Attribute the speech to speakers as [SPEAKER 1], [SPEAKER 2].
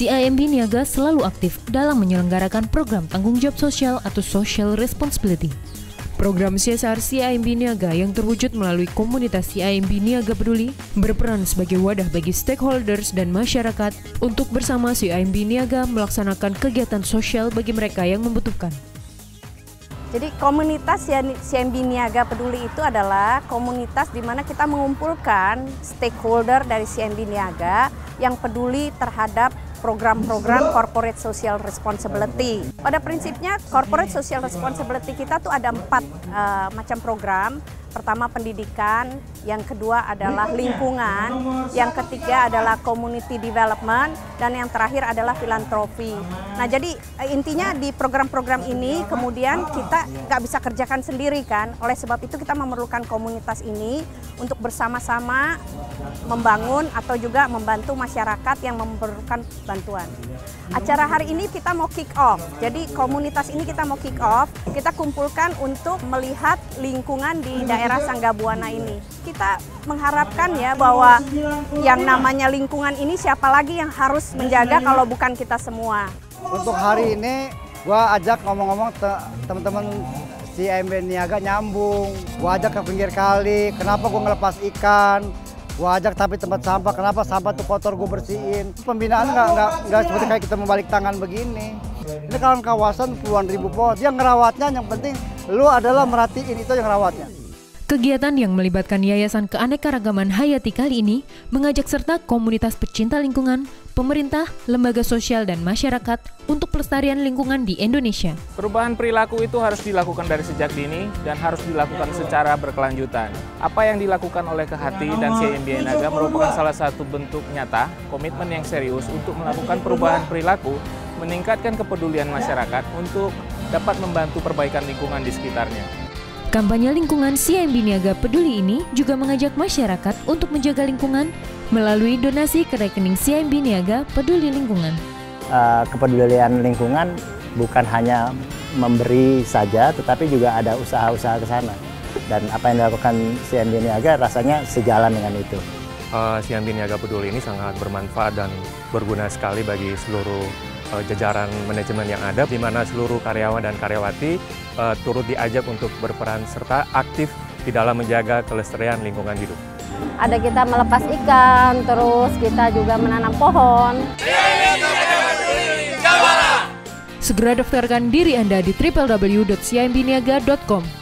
[SPEAKER 1] CIMB Niaga selalu aktif dalam menyelenggarakan program tanggung jawab sosial atau social responsibility. Program CSR CIMB Niaga yang terwujud melalui komunitas CIMB Niaga Peduli berperan sebagai wadah bagi stakeholders dan masyarakat untuk bersama CIMB Niaga melaksanakan kegiatan sosial bagi mereka yang membutuhkan.
[SPEAKER 2] Jadi komunitas CIMB Niaga Peduli itu adalah komunitas di mana kita mengumpulkan stakeholder dari CIMB Niaga yang peduli terhadap program-program corporate social responsibility. Pada prinsipnya corporate social responsibility kita tuh ada empat uh, macam program Pertama pendidikan, yang kedua adalah lingkungan, yang ketiga adalah community development, dan yang terakhir adalah filantropi. Nah jadi eh, intinya di program-program ini kemudian kita nggak bisa kerjakan sendiri kan, oleh sebab itu kita memerlukan komunitas ini untuk bersama-sama membangun atau juga membantu masyarakat yang memerlukan bantuan. Acara hari ini kita mau kick off. Jadi komunitas ini kita mau kick off. Kita kumpulkan untuk melihat lingkungan di daerah Sanggabuana ini. Kita mengharapkan ya bahwa yang namanya lingkungan ini siapa lagi yang harus menjaga kalau bukan kita semua.
[SPEAKER 3] Untuk hari ini gua ajak ngomong-ngomong teman-teman si MB Niaga nyambung. Gua ajak ke pinggir kali, kenapa gua ngelepas ikan, Gua ajak tapi tempat sampah, kenapa sampah tuh kotor gue bersihin. Pembinaan nggak nggak nggak seperti kayak kita membalik tangan begini. Ini kawan kawasan puluhan ribu pohon, dia ngerawatnya yang penting lu adalah merhatiin itu yang rawatnya.
[SPEAKER 1] Kegiatan yang melibatkan Yayasan Keanekaragaman Hayati kali ini mengajak serta komunitas pecinta lingkungan, pemerintah, lembaga sosial, dan masyarakat untuk pelestarian lingkungan di Indonesia.
[SPEAKER 4] Perubahan perilaku itu harus dilakukan dari sejak dini dan harus dilakukan secara berkelanjutan. Apa yang dilakukan oleh Kehati dan CIMB Naga merupakan salah satu bentuk nyata komitmen yang serius untuk melakukan perubahan perilaku, meningkatkan kepedulian masyarakat untuk dapat membantu perbaikan lingkungan di sekitarnya.
[SPEAKER 1] Kampanye lingkungan CIMB Niaga Peduli ini juga mengajak masyarakat untuk menjaga lingkungan melalui donasi ke rekening CIMB Niaga Peduli Lingkungan.
[SPEAKER 5] Uh, kepedulian lingkungan bukan hanya memberi saja, tetapi juga ada usaha-usaha ke sana. Dan apa yang dilakukan CIMB Niaga rasanya sejalan dengan itu.
[SPEAKER 6] Uh, CIMB Niaga Peduli ini sangat bermanfaat dan berguna sekali bagi seluruh uh, jajaran manajemen yang ada, di mana seluruh karyawan dan karyawati uh, turut diajak untuk berperan serta aktif di dalam menjaga kelestarian lingkungan hidup.
[SPEAKER 2] Ada kita melepas ikan, terus kita juga menanam pohon.
[SPEAKER 1] Segera daftarkan diri Anda di www.cimbniaga.com.